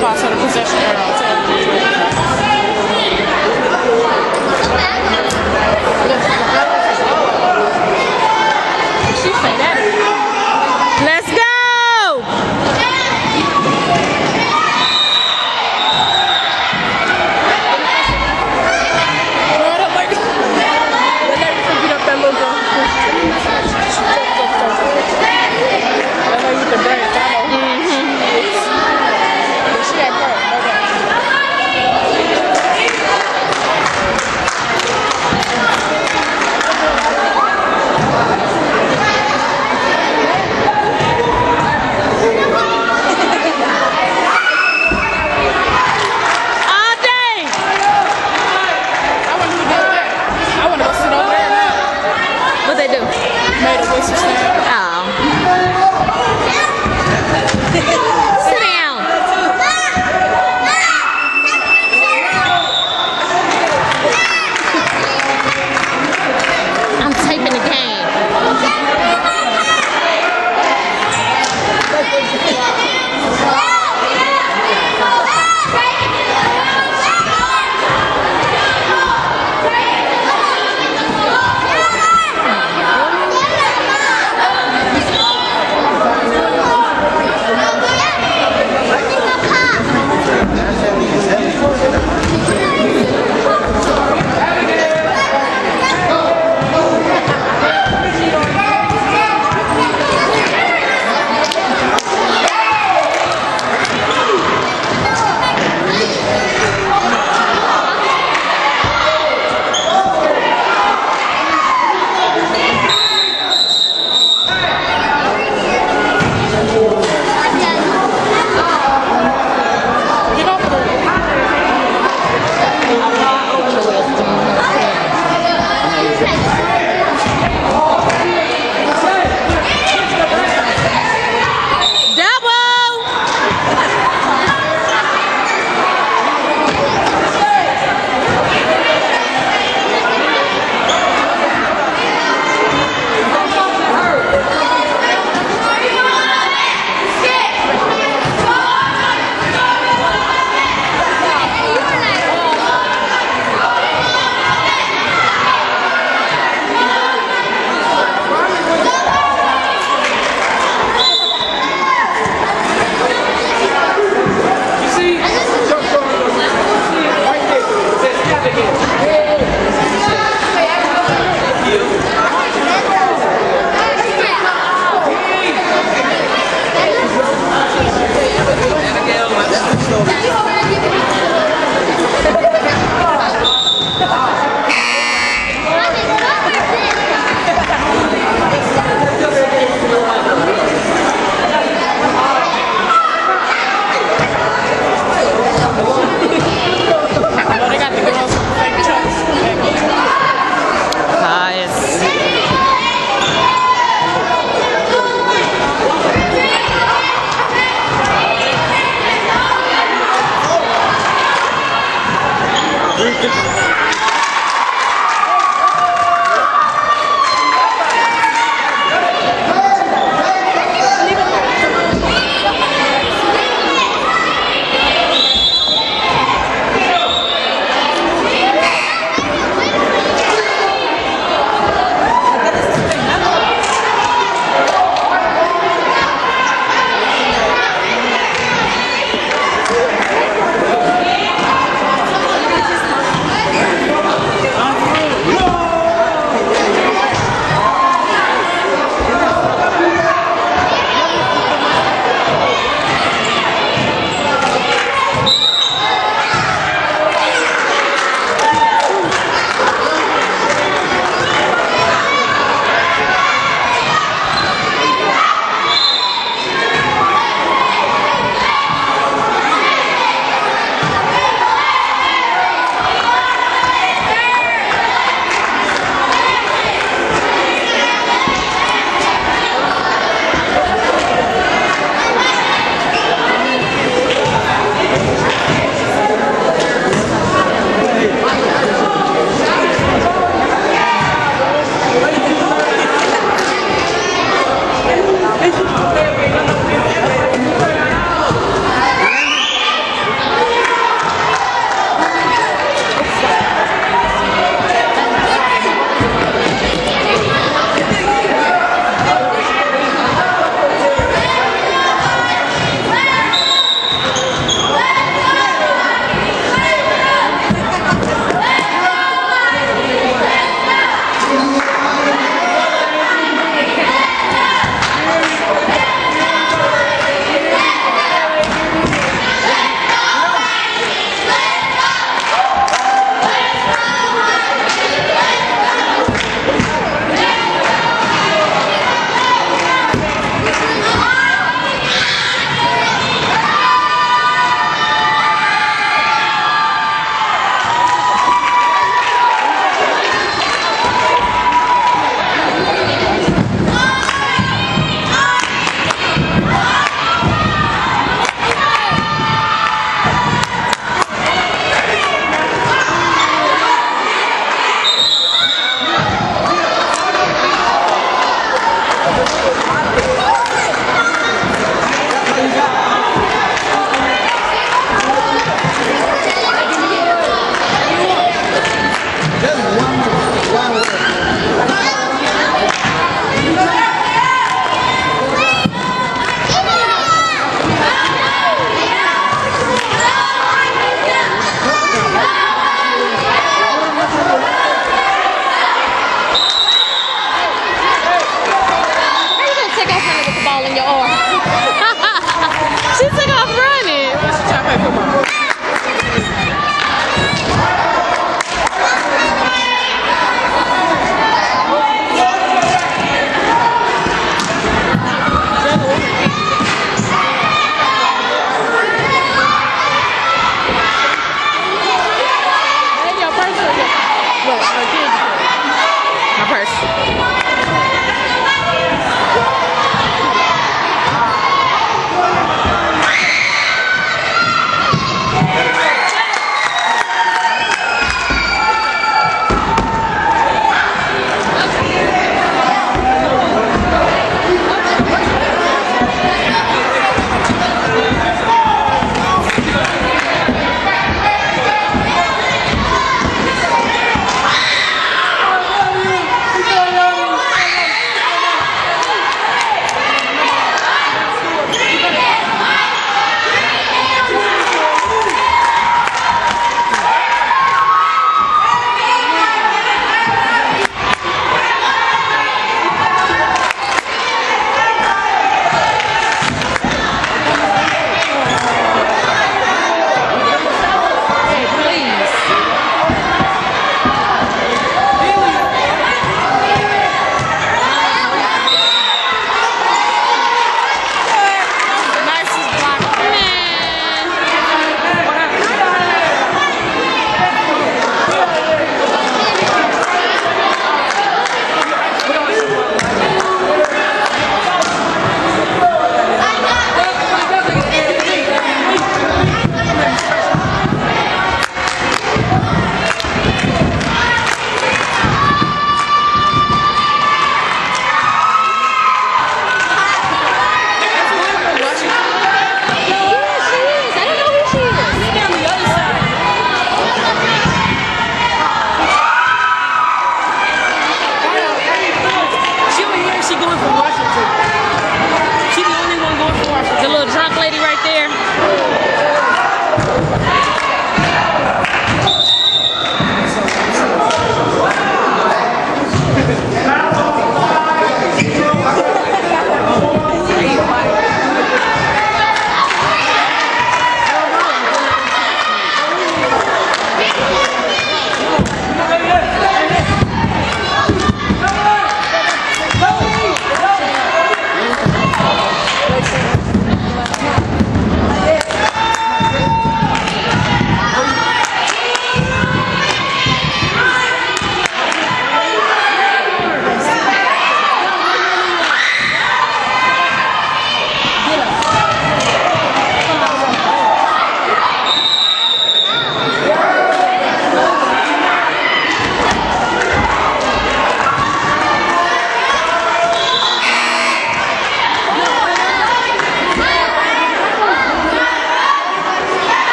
talking sort of possession arrows.